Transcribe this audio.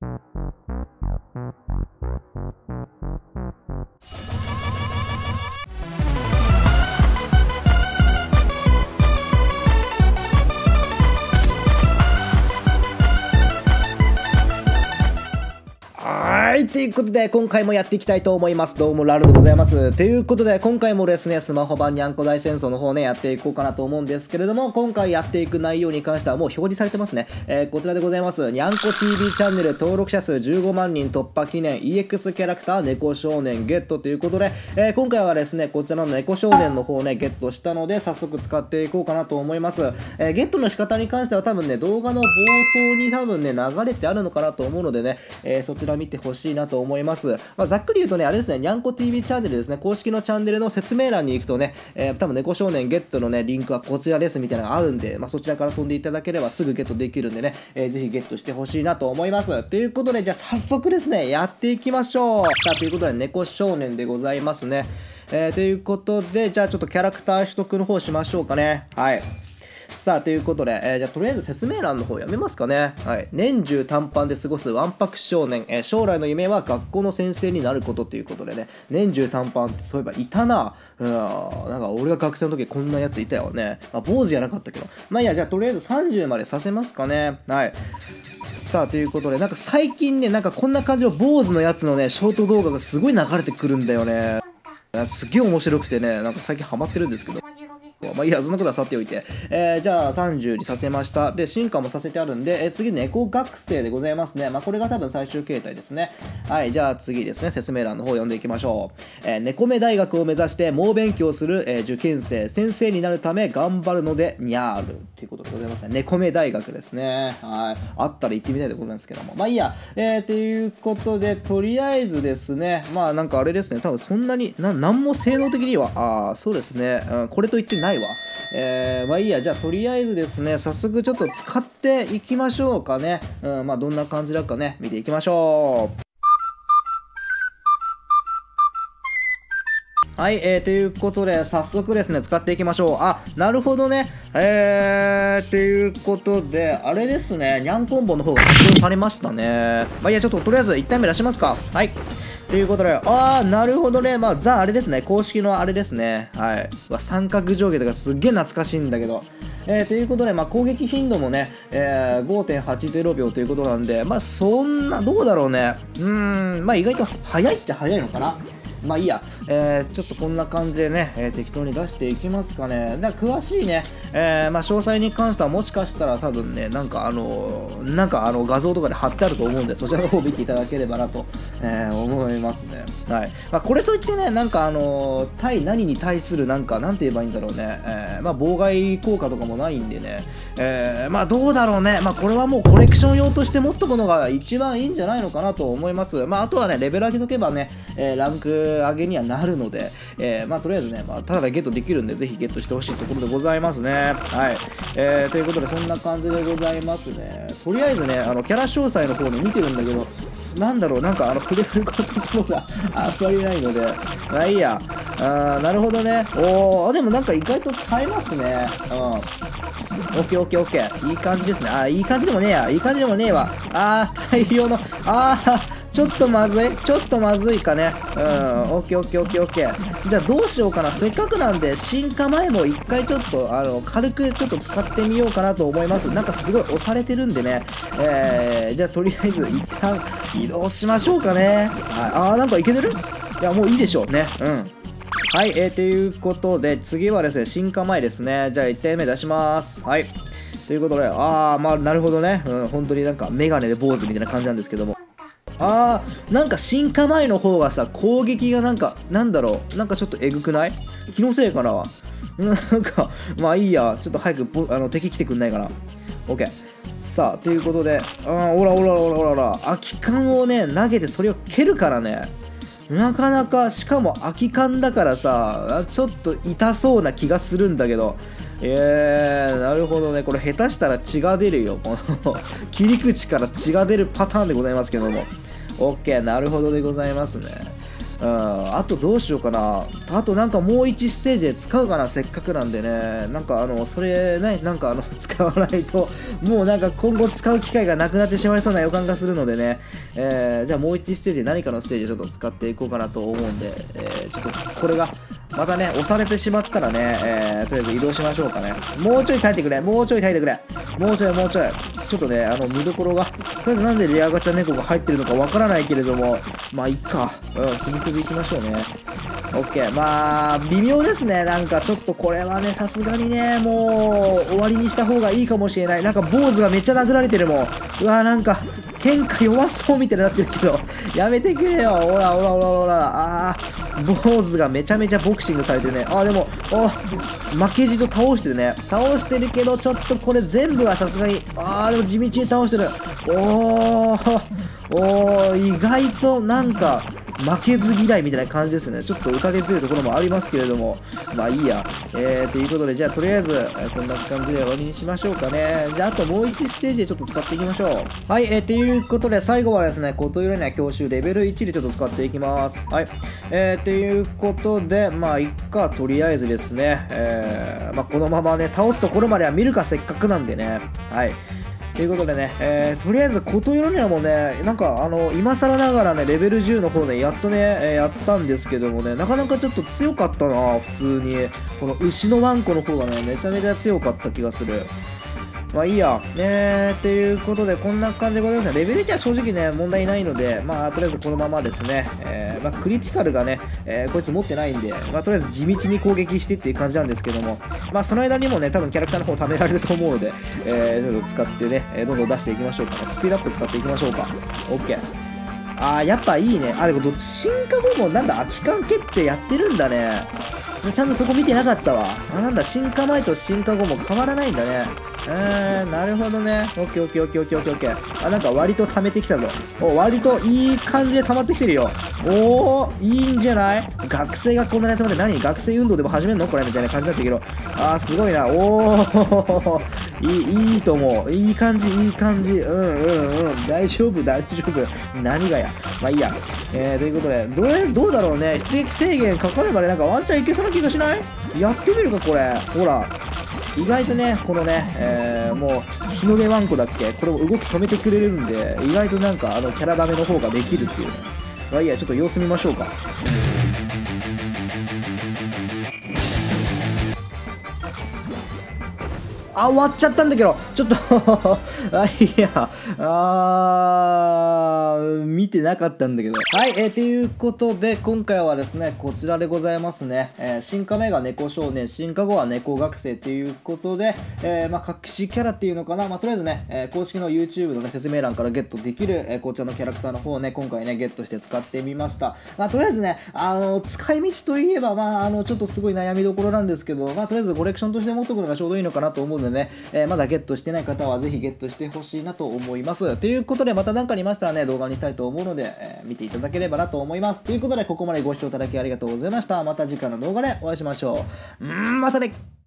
Thank you. ということで、今回もやっていきたいと思います。どうも、ラルでございます。ということで、今回もですね、スマホ版にゃんこ大戦争の方ね、やっていこうかなと思うんですけれども、今回やっていく内容に関してはもう表示されてますね。えーこちらでございます。にゃんこ TV チャンネル登録者数15万人突破記念 EX キャラクター猫少年ゲットということで、えー今回はですね、こちらの猫少年の方ね、ゲットしたので、早速使っていこうかなと思います。えーゲットの仕方に関しては多分ね、動画の冒頭に多分ね、流れてあるのかなと思うのでね、えそちら見てほしいなと思います。まあ、ざっくり言うとね、あれですね、にゃんこ TV チャンネルですね、公式のチャンネルの説明欄に行くとね、えー多分猫少年ゲットのね、リンクはこちらですみたいなのがあるんで、まあ、そちらから飛んでいただければすぐゲットできるんでね、えーぜひゲットしてほしいなと思います。ということで、じゃあ早速ですね、やっていきましょう。さあ、ということで、猫少年でございますね。えーということで、じゃあちょっとキャラクター取得の方しましょうかね。はい。さあということで、えーじゃあとりあえず説明欄の方やめますかね、はい、年中短パンで過ごすわんぱく少年、えー将来の夢は学校の先生になることということでね。年中短パンってそういえばいたな。うんなんか俺が学生の時こんなやついたよね、まあ、坊主じゃなかったけど。まあいいやじゃあとりあえず30までさせますかね。はい。さあということでなんか最近ねなんかこんな感じの坊主のやつのねショート動画がすごい流れてくるんだよね。すっげえ面白くてねなんか最近ハマってるんですけどまあいや、そんなことはさておいて。えーじゃあ30にさせました。で、進化もさせてあるんで、えー次、猫学生でございますね。まあこれが多分最終形態ですね。はい、じゃあ次ですね、説明欄の方読んでいきましょう。えー猫目大学を目指して猛勉強する、えー受験生、先生になるため頑張るので、にゃーる。っていうことでございますね。猫目大学ですね。はい。あったら行ってみたいところなんですけども。まあいいや。えー、ということで、とりあえずですね、まあなんかあれですね、多分そんなに、ななんも性能的には、ああ、そうですね、うん、これと言ってないわ。えー、まあいいや、じゃあとりあえずですね、早速ちょっと使っていきましょうかね。うん、まあどんな感じだかね、見ていきましょう。はい、えー、ということで、早速ですね、使っていきましょう。あ、なるほどね。えー、ということで、あれですね、ニャンコンボの方が発表されましたね。まあいいや、ちょっととりあえず1体目出しますか。はい。ということで、あー、なるほどね。まあ、ザ、あれですね。公式のあれですね。はい。三角上下とかすっげえ懐かしいんだけど。えー、ということで、まあ、攻撃頻度もね、えー、5.80秒ということなんで、まあ、そんな、どうだろうね。うーん、まあ、意外と早いっちゃ早いのかな。まあいいや、えーちょっとこんな感じでね、えー適当に出していきますかね。だか詳しいね、えーまあ、詳細に関してはもしかしたら多分ね、なんかあのーなんかあの画像とかで貼ってあると思うんで、そちらの方を見ていただければなと、えー思いますね。はい。まあ、これといってね、なんかあのー対何に対するなんか、なんて言えばいいんだろうね、えーまあ、妨害効果とかもないんでね、えーまあどうだろうね、まあこれはもうコレクション用として持っとくのが一番いいんじゃないのかなと思います。まああとはね、レベル上げとけばね、えーランク上げにはなるので、えーまあとりあえずね、まあ、ただゲットできるんで、ぜひゲットしてほしいところでございますね。はい。えーということで、そんな感じでございますね。とりあえずね、あのキャラ詳細の方で見てるんだけど、なんだろう、なんかあの触れるところが あんまりないので、まあいいや。あーなるほどね。おー、でもなんか意外と買えますね。うん。オッケーオッケーオッケー。いい感じですね。あー、いい感じでもねえや。いい感じでもねえわ。あー、大量の、あー、ちょっとまずい。ちょっとまずいかね。うん、オッケーオッケーオッケーオッケー。じゃあどうしようかな。せっかくなんで、進化前も一回ちょっと、あの、軽くちょっと使ってみようかなと思います。なんかすごい押されてるんでね。えー、じゃあとりあえず一旦移動しましょうかね。はい。あー、なんかいけてる？いや、もういいでしょうね。うん。はい、えー、ということで、次はですね、進化前ですね。じゃあ、1体目出します。はい。ということで、あー、まあ、なるほどね。うん、本当になんか、メガネで坊主みたいな感じなんですけども。あー、なんか進化前の方がさ、攻撃がなんか、なんだろう、なんかちょっとえぐくない？気のせいかな？なんか、まあいいや、ちょっと早くあの敵来てくんないかな。OK。さあ、ということで、あー、おらおらおらおらおら、空き缶をね、投げてそれを蹴るからね。なかなかしかも空き缶だからさちょっと痛そうな気がするんだけど。えー、なるほどね。これ下手したら血が出るよ。この切り口から血が出るパターンでございますけども。オッケーなるほどでございますね。うんあとどうしようかな。あとなんかもう1ステージで使うかなせっかくなんでね。なんかあのそれねなんかあの 使わないともうなんか今後使う機会がなくなってしまいそうな予感がするのでね、えー、じゃあもう1ステージ何かのステージちょっと使っていこうかなと思うんで、えー、ちょっとこれがまたね押されてしまったらね、えー、とりあえず移動しましょうかね。もうちょい耐えてくれ。もうちょい耐えてくれ。もうちょいもうちょいちょっとねあの見どころがとりあえずなんでレアガチャ猫が入ってるのかわからないけれども。まあいっか。うん気にせず行きましょうね。OK まあ微妙ですね。なんかちょっとこれはねさすがにねもう終わりにした方がいいかもしれない。なんか坊主がめっちゃ殴られてるもん。うわなんか喧嘩弱そうみたいになってるけど。やめてくれよ。ほらほらほらほら。あー。坊主がめちゃめちゃボクシングされてるね。あでもあ負けじと倒してるね。倒してるけどちょっとこれ全部はさすがに。あーでも地道に倒してる。おーおー意外となんか負けず嫌いみたいな感じですね。ちょっと打たれ強いところもありますけれども、まあいいや。えー、ということで、じゃあとりあえず、こんな感じで終わりにしましょうかね。じゃああともう1ステージでちょっと使っていきましょう。はい、えー、ということで、最後はですね、ことよりな教習レベル1でちょっと使っていきます。はい。えー、ということで、まあいっか、とりあえずですね、えー、まあこのままね、倒すところまでは見るかせっかくなんでね。はい。ということでね、えー、とりあえず、琴色にはもうね、なんか、あの、今更ながらね、レベル10の方で、やっとね、えー、やったんですけどもね、なかなかちょっと強かったな、普通に。この牛のワンコの方がね、めちゃめちゃ強かった気がする。まあいいや。えー、ということで、こんな感じでございます。レベル1は正直ね、問題ないので、まあ、とりあえずこのままですね、えー、まあ、クリティカルがね、えー、こいつ持ってないんで、まあ、とりあえず地道に攻撃してっていう感じなんですけども、まあ、その間にもね、多分キャラクターの方貯められると思うので、えー、ちょっと使ってね、えどんどん出していきましょうかね。スピードアップ使っていきましょうか。OK。あー、やっぱいいね。あ、でも、進化後もなんだ、空き缶決定やってるんだね。ちゃんとそこ見てなかったわ。あ、なんだ、進化前と進化後も変わらないんだね。えー、なるほどね。オッケーオッケーオッケーオッケーオッケー。あ、なんか割と溜めてきたぞ。お、割といい感じで溜まってきてるよ。おー、いいんじゃない？学生がこんなに集まって何？学生運動でも始めるの？これみたいな感じになってるけど。あー、すごいな。おー、いい、いいと思う。いい感じ、いい感じ。うんうんうん。大丈夫、大丈夫。何がや。まあいいや。えー、ということで、どれ、どうだろうね。出撃制限かかればね、なんかワンチャンいけそうな気がしない？やってみるか、これ。ほら。意外とね、このね、えー、もう、日の出ワンコだっけ？これも動き止めてくれるんで、意外となんか、あの、キャラダメの方ができるっていうね。まあいいや、ちょっと様子見ましょうか。あ、終わっちゃったんだけど、ちょっとあ、いや、あー、見てなかったんだけど。はい、えー、ということで、今回はですね、こちらでございますね。えー、進化目が猫少年、進化後は猫学生ということで、えー、まあ、隠しキャラっていうのかな、まあ、とりあえずね、えー、公式の YouTube の、ね、説明欄からゲットできる、えー、こちらのキャラクターの方をね、今回ね、ゲットして使ってみました。まあ、とりあえずね、あの、使い道といえば、まあ、あの、ちょっとすごい悩みどころなんですけど、まあ、とりあえずコレクションとして持っとくのがちょうどいいのかなと思うんでね、えー、まだゲットしてない方はぜひゲットしてほしいなと思います。ということで、また何かありましたらね、動画にしたいと思うので、えー、見ていただければなと思います。ということで、ここまでご視聴いただきありがとうございました。また次回の動画でお会いしましょう。ん、またね